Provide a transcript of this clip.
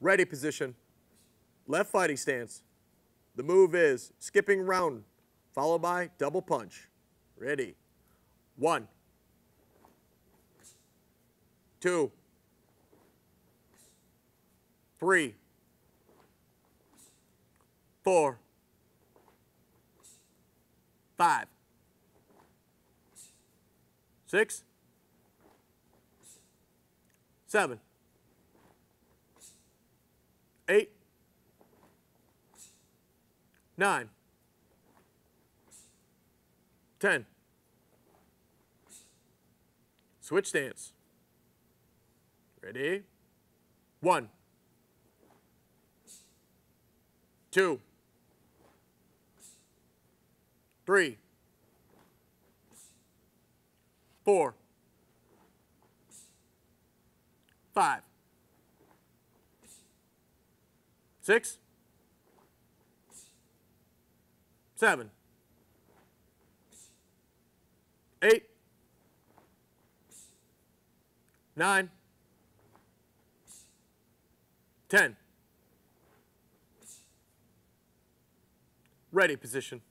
Ready position. Left fighting stance. The move is skipping round, followed by double punch. Ready. One, two, three, four, five, six, seven, eight, nine, ten. Switch stance. Ready? One, two, three, four, five, six, seven, eight, nine, ten. Ready position.